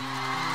Bye.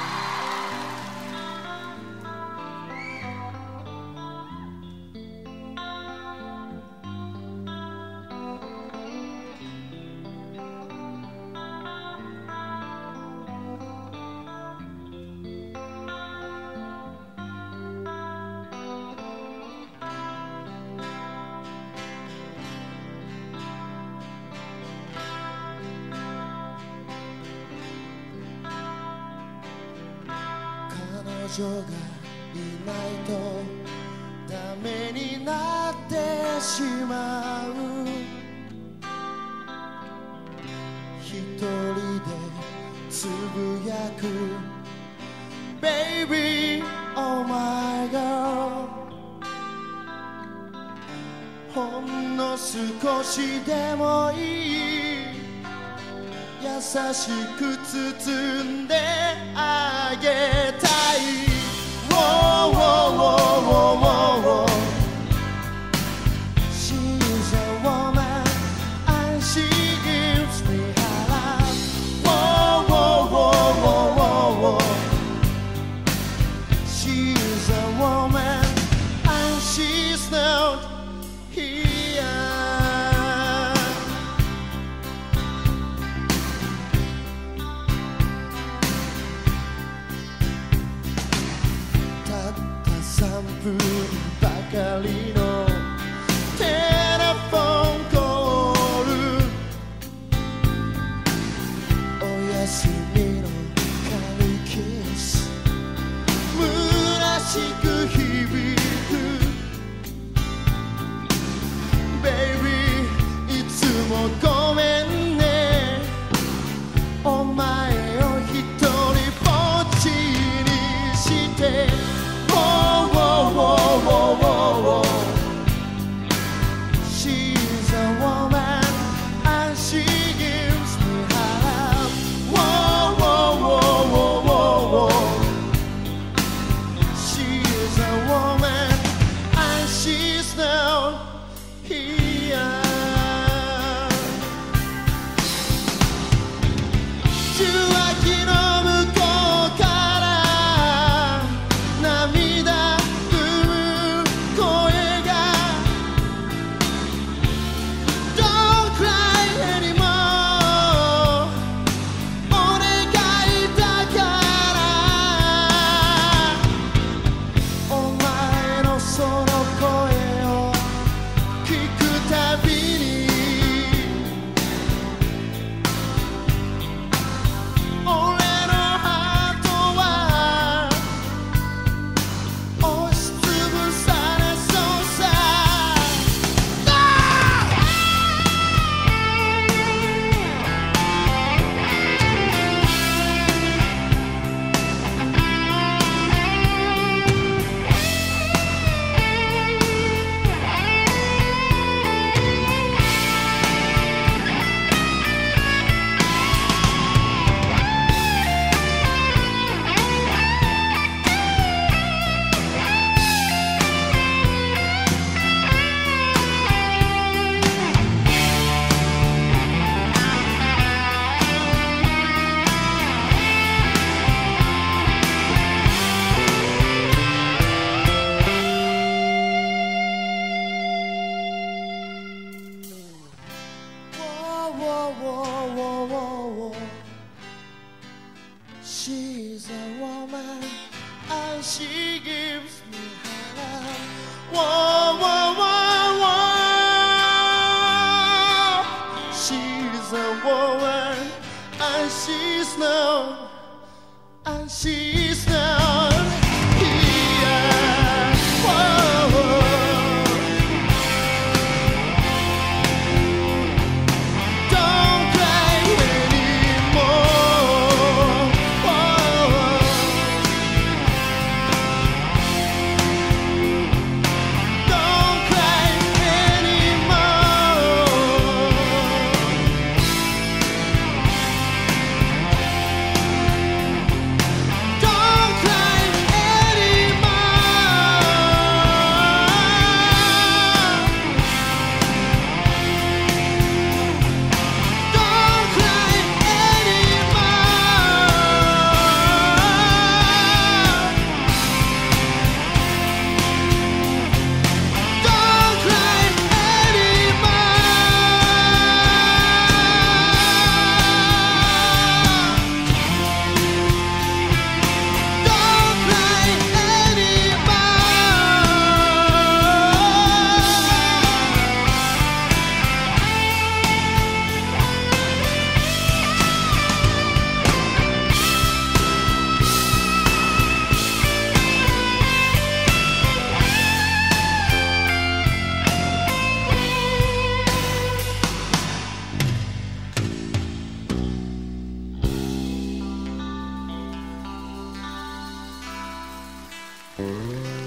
女がいないとダメになってしまう一人でつぶやく Baby oh my girl ほんの少しでもいい。優しく包んであげたいに Whoa, whoa, whoa, whoa, whoa. She's a woman and she gives me her love. Whoa, whoa, whoa, whoa. She's a woman and she's no. Música